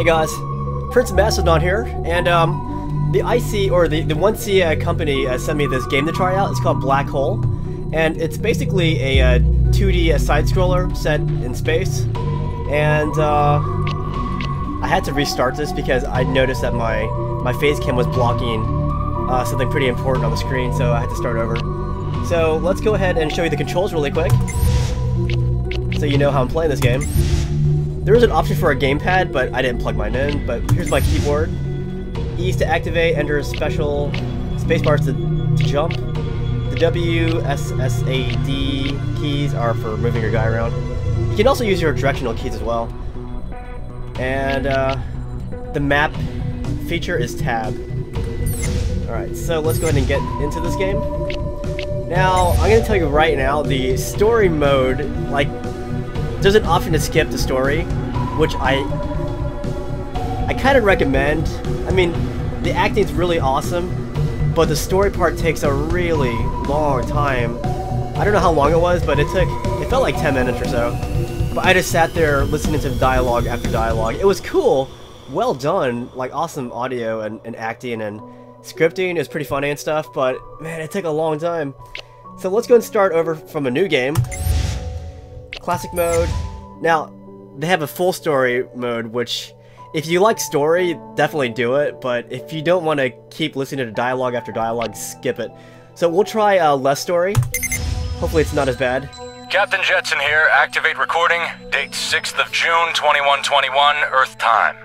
Hey guys, Prince Macedon here, and um, the IC or the the 1C uh, company uh, sent me this game to try out. It's called Black Hole, and it's basically a, uh 2D uh, side scroller set in space. And uh, I had to restart this because I noticed that my my face cam was blocking uh, something pretty important on the screen, so I had to start over. So let's go ahead and show you the controls really quick, so you know how I'm playing this game. There is an option for a gamepad, but I didn't plug mine in. But here's my keyboard. E to activate, enter a special, spacebar to, to jump. The W, S, S, A, D keys are for moving your guy around. You can also use your directional keys as well. And uh, the map feature is tab. Alright, so let's go ahead and get into this game. Now, I'm going to tell you right now, the story mode, like, there's an option to skip the story, which I I kind of recommend. I mean, the acting's really awesome, but the story part takes a really long time. I don't know how long it was, but it took it felt like 10 minutes or so. But I just sat there listening to dialogue after dialogue. It was cool, well done, like awesome audio and, and acting and scripting. Was pretty funny and stuff, but man, it took a long time. So let's go and start over from a new game. Classic mode. Now, they have a full story mode, which, if you like story, definitely do it, but if you don't want to keep listening to dialogue after dialogue, skip it. So we'll try uh, less story. Hopefully it's not as bad. Captain Jetson here. Activate recording. Date 6th of June, 2121, Earth time.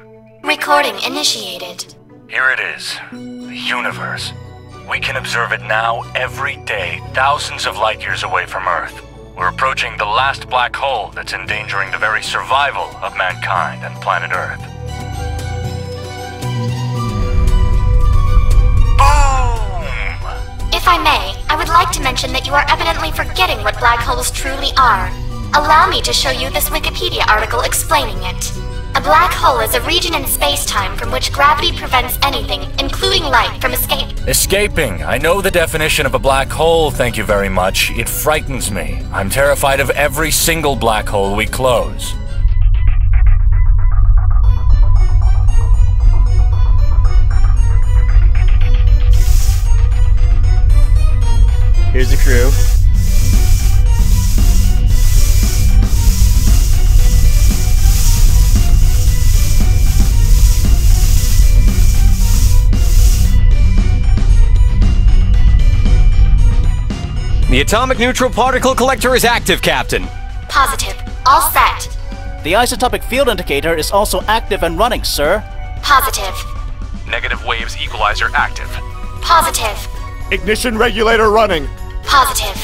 Recording initiated. Here it is. The universe. We can observe it now every day, thousands of light years away from Earth. We're approaching the last black hole that's endangering the very survival of mankind and planet Earth. Boom! If I may, I would like to mention that you are evidently forgetting what black holes truly are. Allow me to show you this Wikipedia article explaining it. A black hole is a region in space-time from which gravity prevents anything, including light, from escape. Escaping. I know the definition of a black hole, thank you very much. It frightens me. I'm terrified of every single black hole we close. Here's the crew. The atomic neutral particle collector is active, Captain. Positive. All set. The isotopic field indicator is also active and running, sir. Positive. Negative waves equalizer active. Positive. Ignition regulator running. Positive.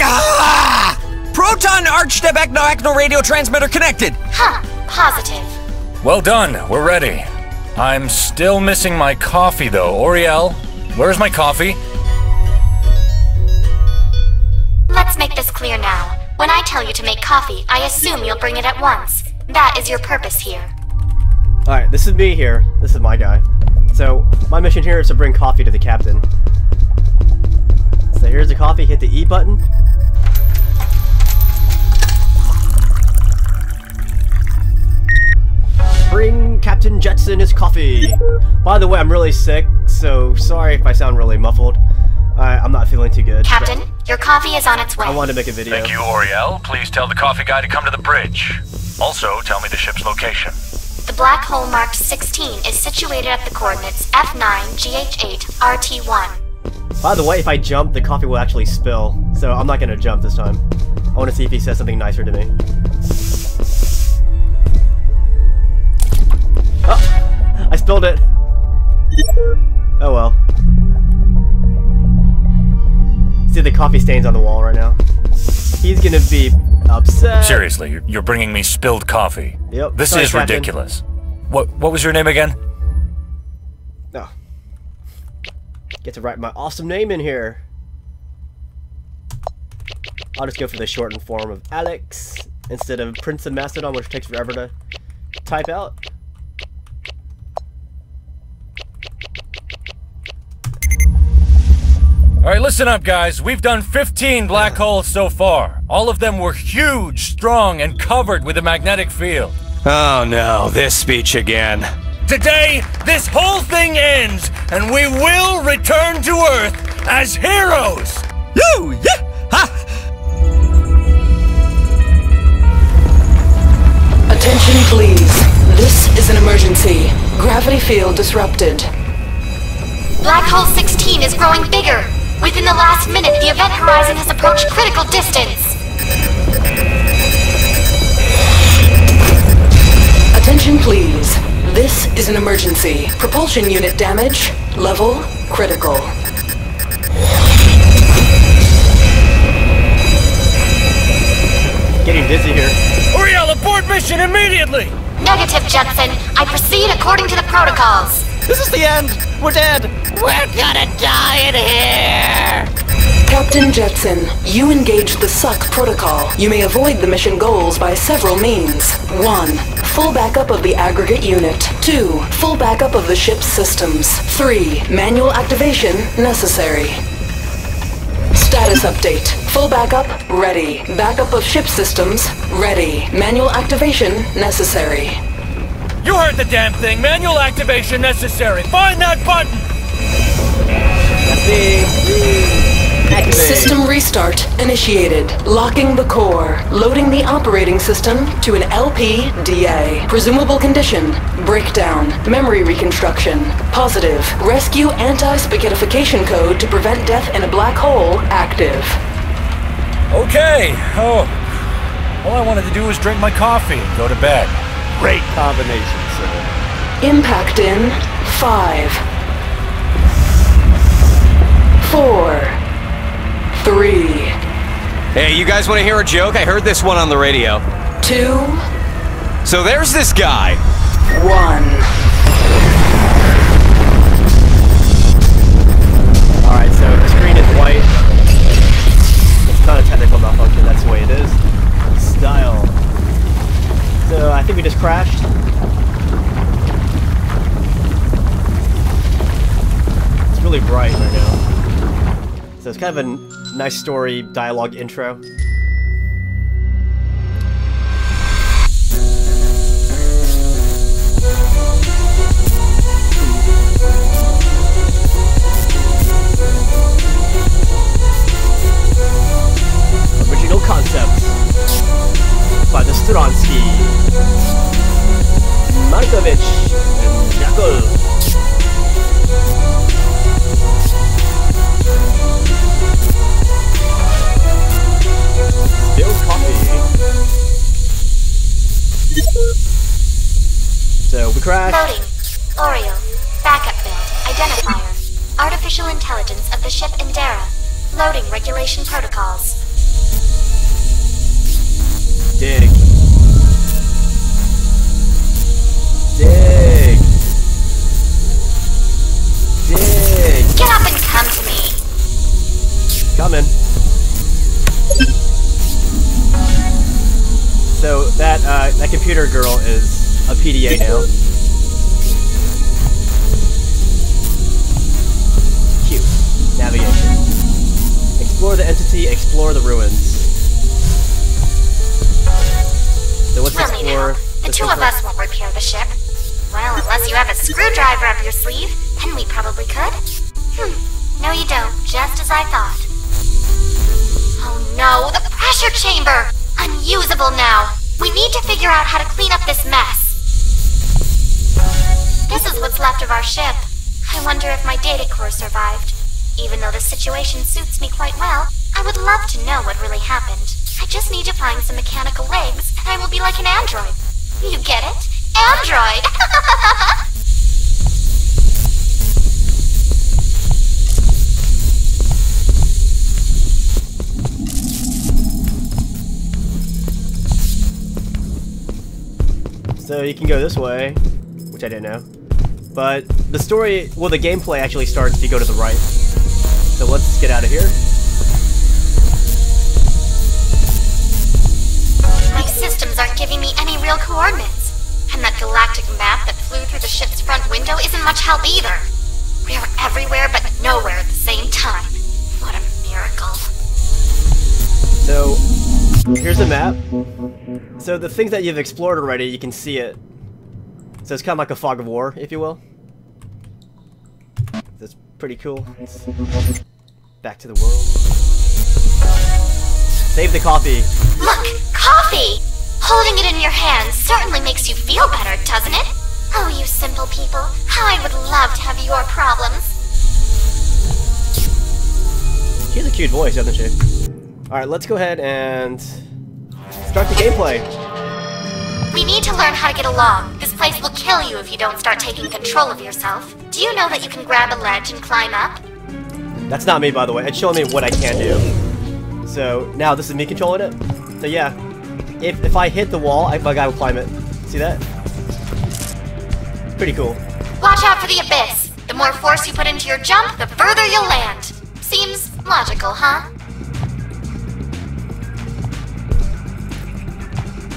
Ah! Proton archdebecno radio transmitter connected. Huh. Positive. Well done, we're ready. I'm still missing my coffee though. Oriel, where's my coffee? Let's make this clear now. When I tell you to make coffee, I assume you'll bring it at once. That is your purpose here. Alright, this is me here. This is my guy. So, my mission here is to bring coffee to the captain. So here's the coffee, hit the E button. Bring Captain Jetson his coffee! By the way, I'm really sick, so sorry if I sound really muffled. I, I'm not feeling too good. Captain, your coffee is on its way. I wanted to make a video. Thank you, Oriel. Please tell the coffee guy to come to the bridge. Also, tell me the ship's location. The black hole marked 16 is situated at the coordinates F9, GH8, RT1. By the way, if I jump, the coffee will actually spill. So I'm not gonna jump this time. I want to see if he says something nicer to me. Oh! I spilled it! Oh well. The coffee stains on the wall right now. He's gonna be upset. Seriously, you're- bringing me spilled coffee. Yep. This Sorry, is Captain. ridiculous. What what was your name again? No. Get to write my awesome name in here. I'll just go for the shortened form of Alex instead of Prince of Macedon, which takes forever to type out. All right, listen up, guys. We've done 15 black holes so far. All of them were huge, strong, and covered with a magnetic field. Oh no, this speech again. Today, this whole thing ends, and we will return to Earth as heroes! Yoo! Yeah! Ha! Attention, please. This is an emergency. Gravity field disrupted. Black hole 16 is growing bigger. Within the last minute, the event horizon has approached critical distance. Attention, please. This is an emergency. Propulsion unit damage. Level critical. Getting dizzy here. Uriel, abort mission immediately! Negative, Judson. I proceed according to the protocols. This is the end. We're dead. We're gonna die in here. Captain Jetson, you engaged the suck protocol. You may avoid the mission goals by several means. 1. Full backup of the aggregate unit. 2. Full backup of the ship's systems. 3. Manual activation necessary. Status update. Full backup, ready. Backup of ship systems, ready. Manual activation necessary. You heard the damn thing. Manual activation necessary. Find that button! System restart initiated. Locking the core. Loading the operating system to an LPDA. Presumable condition. Breakdown. Memory reconstruction. Positive. Rescue anti-spaghettification code to prevent death in a black hole active. Okay. Oh. All I wanted to do was drink my coffee and go to bed. Great combination, sir. Impact in five, four, three, Hey, you guys want to hear a joke? I heard this one on the radio. two, So there's this guy. one. Alright, so the screen is white. We just crashed. It's really bright right now. So it's kind of a nice story dialogue intro. Original concept by the Stronsky, Markovich, and Yakul. Still coffee. So we crashed. Loading. Oriole. Backup build. Identifier. Artificial intelligence of the ship Indera. Loading regulation protocols. Dig. Dig. Dig. Get up and come to me. Coming. So that uh, that computer girl is a PDA now. Cute. Navigation. Explore the entity. Explore the ruins. Two of us won't repair the ship. Well, unless you have a screwdriver up your sleeve, then we probably could. Hmm. No, you don't. Just as I thought. Oh no, the pressure chamber! Unusable now. We need to figure out how to clean up this mess. This is what's left of our ship. I wonder if my data core survived. Even though the situation suits me quite well, I would love to know what really happened. I just need to find some mechanical legs, and I will be like an android. You get it? Android! So you can go this way, which I didn't know. But the story, well, the gameplay actually starts if you go to the right. So let's get out of here. Real coordinates. And that galactic map that flew through the ship's front window isn't much help either. We're everywhere but nowhere at the same time. What a miracle. So here's a map. So the things that you've explored already, you can see it. So it's kind of like a fog of war, if you will. That's pretty cool. Back to the world. Save the coffee. Look, coffee! Holding it in your hands certainly makes you feel better, doesn't it? Oh, you simple people. How I would love to have your problems. She has a cute voice, doesn't she? Alright, let's go ahead and start the gameplay. We need to learn how to get along. This place will kill you if you don't start taking control of yourself. Do you know that you can grab a ledge and climb up? That's not me, by the way. It's showing me what I can do. So now this is me controlling it. So yeah, if, if I hit the wall, I, my guy will climb it. See that? Pretty cool. Watch out for the abyss. The more force you put into your jump, the further you'll land. Seems logical, huh?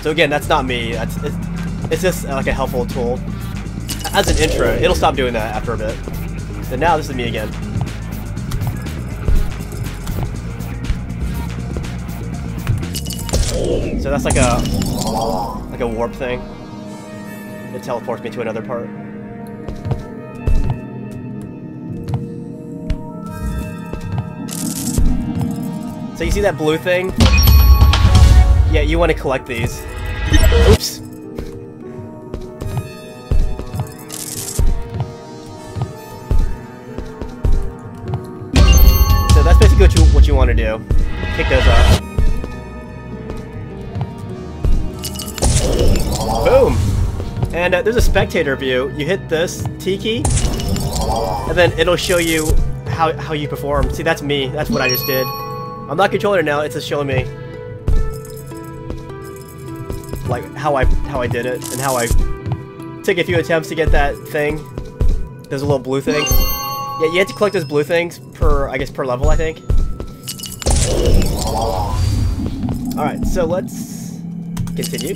So again, that's not me. That's it's, it's just uh, like a helpful tool. As an intro, it'll stop doing that after a bit. And now this is me again. So that's like a like a warp thing. It teleports me to another part. So you see that blue thing? Yeah, you want to collect these. Oops. So that's basically what you what you want to do. Pick those up. And uh, there's a spectator view. You hit this T key, and then it'll show you how, how you perform. See, that's me. That's what I just did. I'm not controlling it now. It's just showing me like how I how I did it and how I took a few attempts to get that thing. There's a little blue thing. Yeah, you have to collect those blue things per I guess per level. I think. All right, so let's continue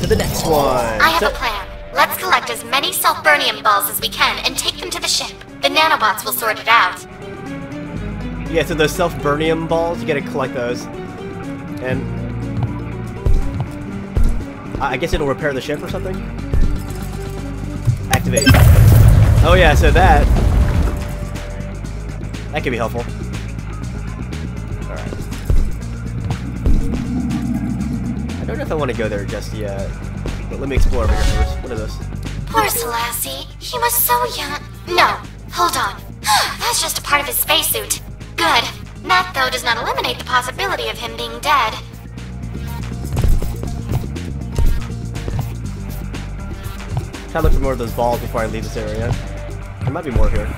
to the next one. I have So- a plan. Let's collect as many self-burnium balls as we can and take them to the ship. The nanobots will sort it out. Yeah, so those self-burnium balls, you gotta collect those. And... I I guess it'll repair the ship or something? Activate. Oh yeah, so that... That could be helpful. Don't know if I want to go there just yet. But let me explore over here first. What is this? Poor Selassie. He was so young. No, hold on. That's just a part of his spacesuit. Good. That, though, does not eliminate the possibility of him being dead. Try to look for more of those balls before I leave this area. There might be more here.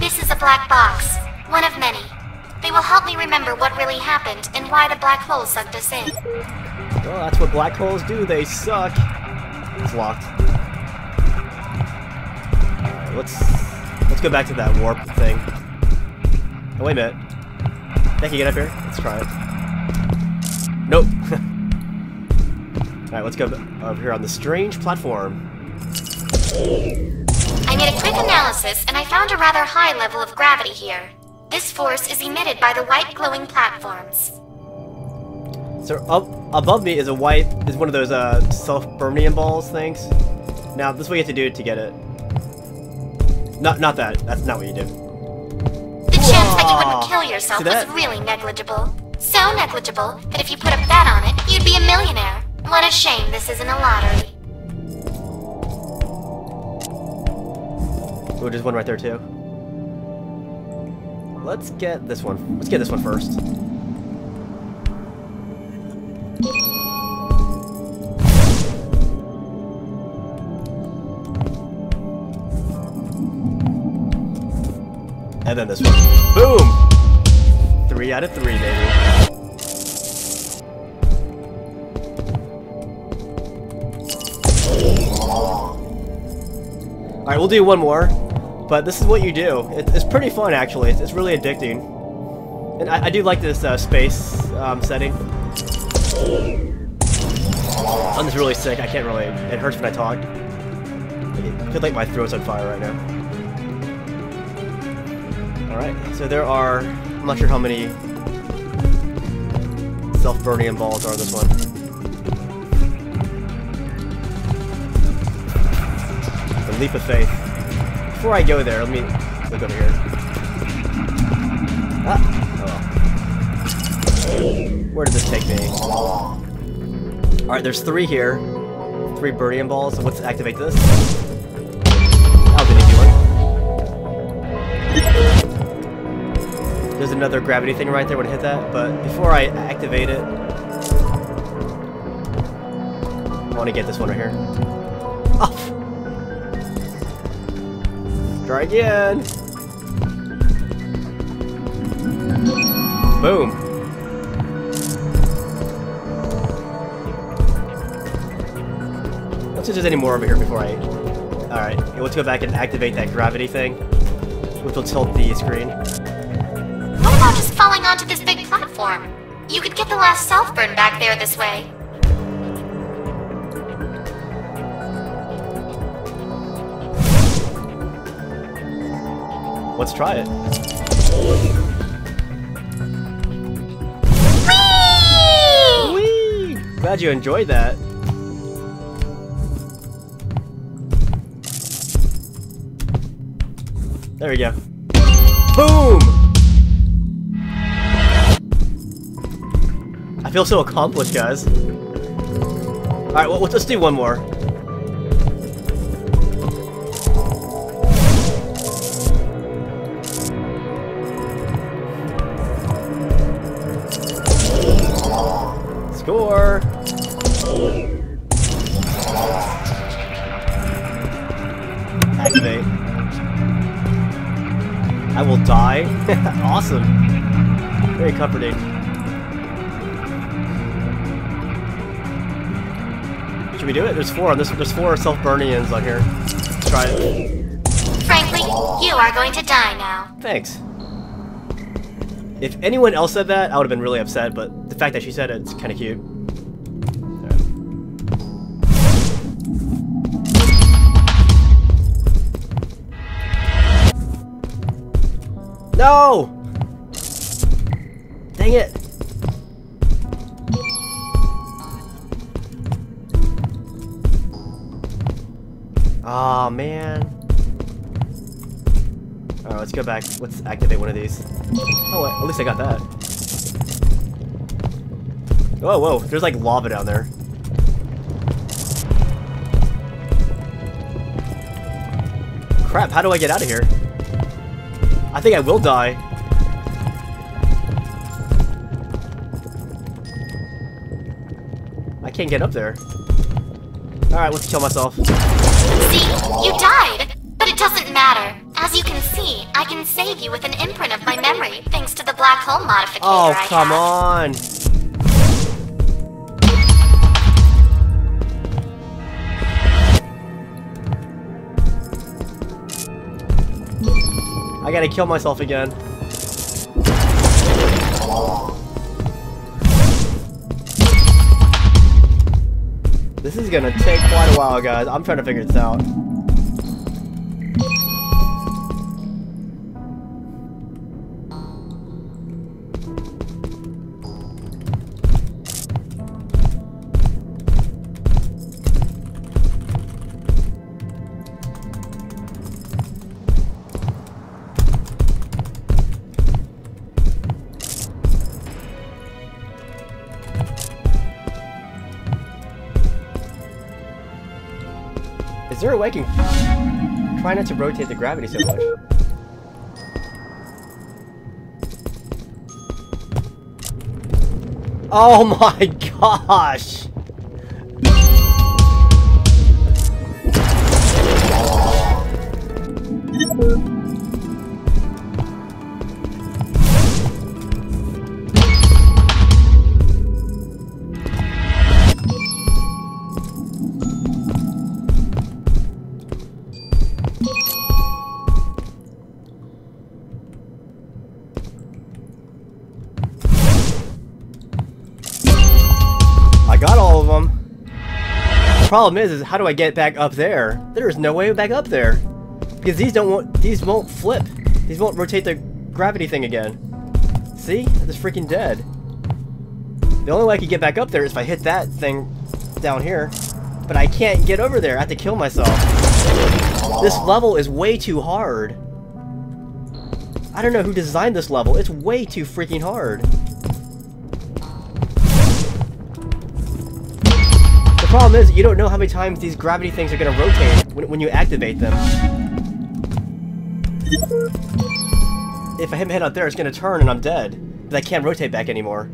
This is a black box. One of many. They will help me remember what really happened and why the black hole sucked us in. Well, that's what black holes do. They suck. It's locked. Alright, let's let's go back to that warp thing. Oh, wait a minute. Can you get up here? Let's try it. Nope. Alright, let's go over here on the strange platform. I made a quick analysis and I found a rather high level of gravity here. This force is emitted by the white glowing platforms. So up above me is a white is one of those uh self-burnium balls things. Now this is what you have to do to get it. Not not that. That's not what you do. The chance that you wouldn't kill yourself was really negligible. So negligible that if you put a bet on it, you'd be a millionaire. What a shame this isn't a lottery. Oh, there's one right there too. Let's get this one. Let's get this one first. And then this one. Boom! Three out of three, baby. Alright, we'll do one more. But this is what you do. It, it's pretty fun, actually. It's, it's really addicting. And I, I do like this uh, space um, setting. I'm just really sick. I can't really... It hurts when I talk. I feel like my throat's on fire right now. Alright, so there are... I'm not sure how many self-burnium balls are on this one. The leap of faith. Before I go there, let me look over here. Ah! Oh well. Where did this take me? Alright, there's three here. Three burnium balls, so let's activate this. That'll an easy one. There's another gravity thing right there when I hit that, but before I activate it, I want to get this one right here. Off! Try again! Boom! Let's see if there's any more over here before I... Alright, let's go back and activate that gravity thing, which will tilt the screen. What about just falling onto this big platform? You could get the last self-burn back there this way. Let's try it. Whee! Glad you enjoyed that. There we go. Feel so accomplished, guys. Alright, well, let's do one more. Score! Activate. I will die? awesome. Very comforting. We do it? There's four on this. There's four self-burnians on here. Let's try it. Frankly, you are going to die now. Thanks. If anyone else said that, I would have been really upset, but the fact that she said it, it's kind of cute. No! Dang it! Aw, oh, man. Alright, let's go back. Let's activate one of these. Oh, wait, at least I got that. Whoa, whoa, there's like lava down there. Crap, how do I get out of here? I think I will die. I can't get up there. Alright, let's kill myself. See? You died! But it doesn't matter. As you can see, I can save you with an imprint of my memory thanks to the black hole modificator Oh, I come have. on! I gotta kill myself again. This is gonna take quite a while, guys. I'm trying to figure this out. I can try not to rotate the gravity so much? Oh my gosh! Problem is, is how do I get back up there? There is no way back up there. Because these don't want, these won't flip. These won't rotate the gravity thing again. See? Just freaking dead. The only way I could get back up there is if I hit that thing down here. But I can't get over there. I have to kill myself. This level is way too hard. I don't know who designed this level. It's way too freaking hard. Problem is, you don't know how many times these gravity things are going to rotate when, when you activate them. If I hit my head out there, it's going to turn and I'm dead. But I can't rotate back anymore.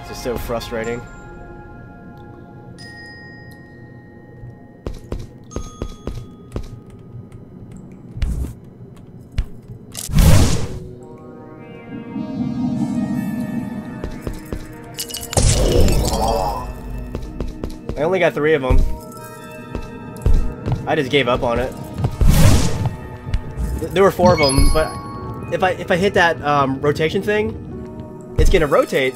This is so frustrating. Only got three of them. I just gave up on it. There were four of them, but if I if I hit that um, rotation thing, it's gonna rotate,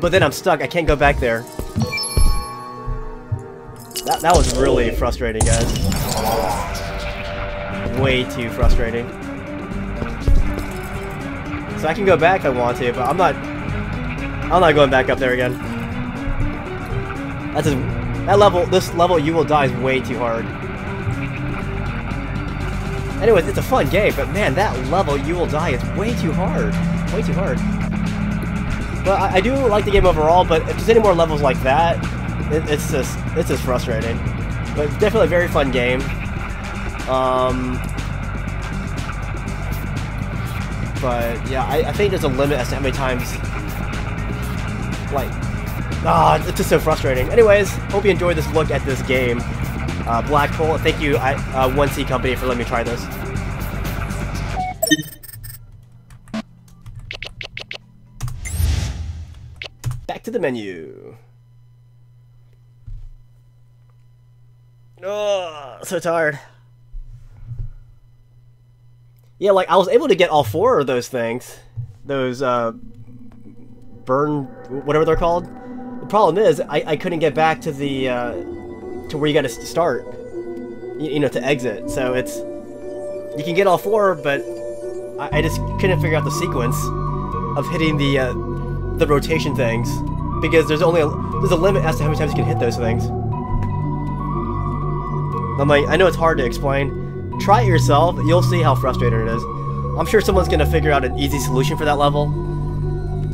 but then I'm stuck. I can't go back there. That, that was really frustrating, guys. Way too frustrating. So I can go back if I want to, but I'm not. I'm not going back up there again. That's just, that level. This level, you will die is way too hard. Anyways, it's a fun game, but man, that level, you will die, is way too hard. Way too hard. But I, I do like the game overall, but if there's any more levels like that, it, it's just, it's just frustrating. But definitely a very fun game. Um, but yeah, I, I think there's a limit as to how many times, like, ah, it's just so frustrating. Anyways, hope you enjoyed this look at this game. Uh, Black Hole, thank you, I, uh, 1C Company, for letting me try this. Back to the menu. Oh, so tired. Yeah, like, I was able to get all four of those things. Those, uh, burn, whatever they're called. The problem is, I, I couldn't get back to the, uh, to where you gotta start. You, you know, to exit. So it's, you can get all four, but I, I just couldn't figure out the sequence of hitting the, uh, the rotation things. Because there's only a, there's a limit as to how many times you can hit those things. I'm like, I know it's hard to explain. Try it yourself, you'll see how frustrating it is. I'm sure someone's gonna figure out an easy solution for that level,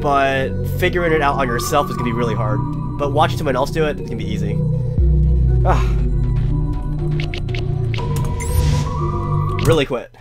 but figuring it out on yourself is gonna be really hard. But watching someone else do it, it's gonna be easy. Ah. Really quit.